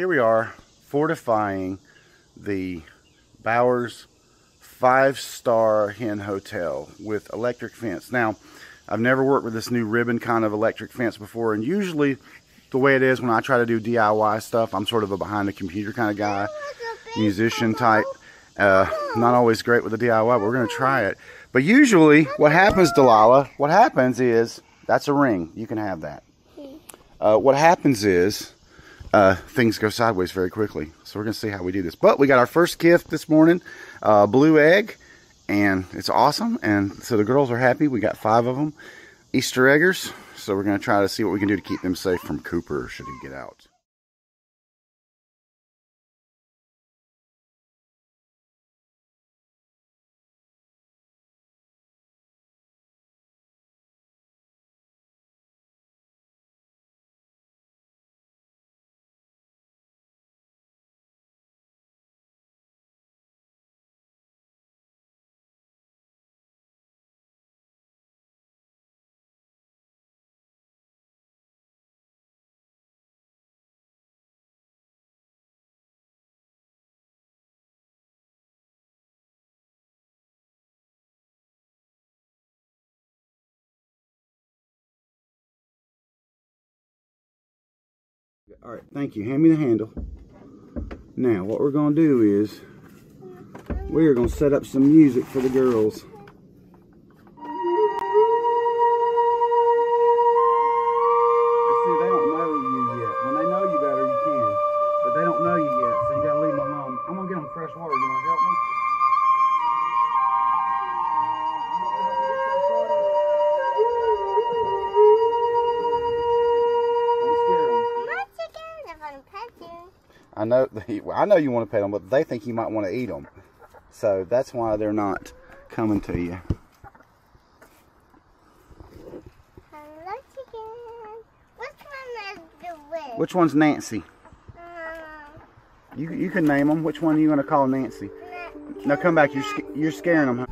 here we are fortifying the Bowers five-star hen hotel with electric fence. Now, I've never worked with this new ribbon kind of electric fence before, and usually the way it is when I try to do DIY stuff, I'm sort of a behind the computer kind of guy, musician type. Uh, not always great with the DIY, but we're going to try it. But usually, what happens, Delilah, what happens is, that's a ring. You can have that. Uh, what happens is, uh, things go sideways very quickly. So we're going to see how we do this. But we got our first gift this morning, uh, blue egg, and it's awesome. And so the girls are happy. We got five of them, Easter eggers. So we're going to try to see what we can do to keep them safe from Cooper should he get out. All right, thank you. Hand me the handle. Now, what we're going to do is we are going to set up some music for the girls. Know I know you want to pet them, but they think you might want to eat them. So that's why they're not coming to you. Hello, chicken. Which one is the which? Which one's Nancy? Um, You you can name them. Which one are you going to call Nancy? na- No, come back. You're you're scaring them.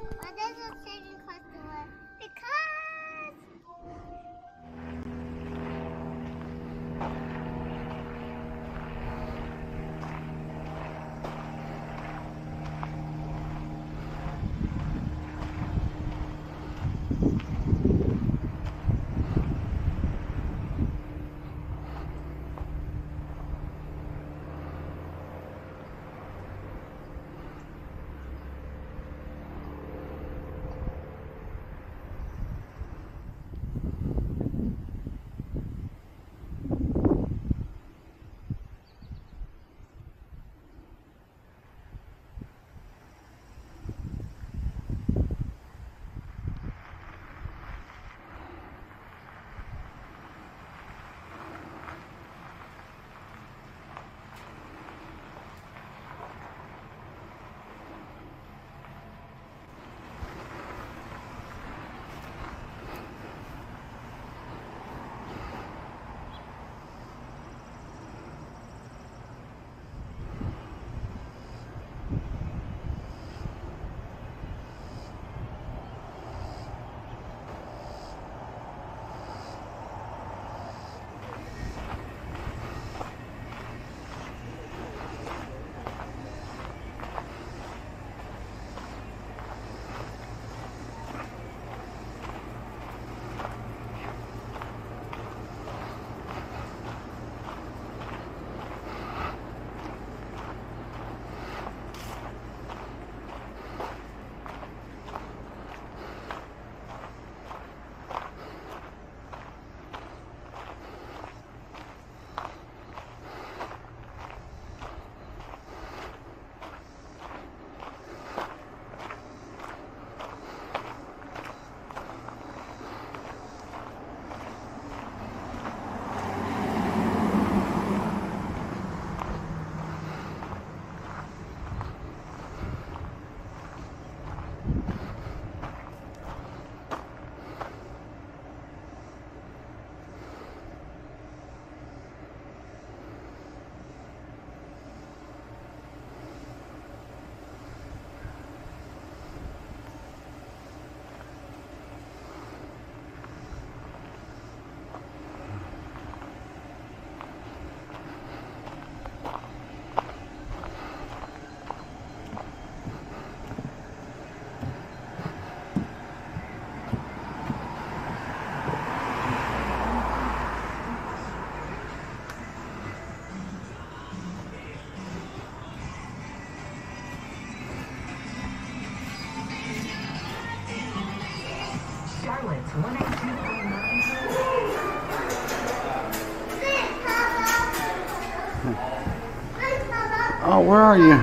Oh, where are you?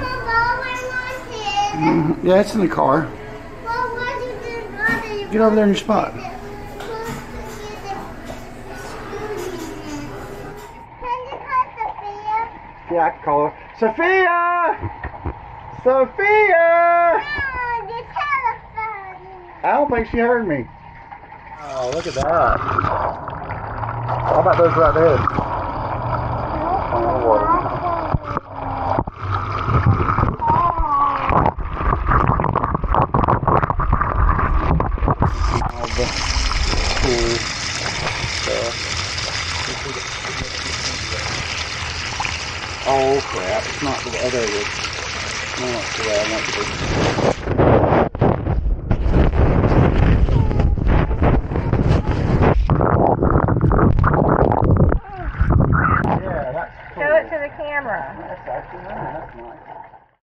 Yeah, it's in the car. Get over there in your spot. Yeah, I can call her. Sophia! Sophia! I don't think she heard me. Oh, look at that. How about those right there? Oh. Oh crap, it's not the, is. No, not the way I want to.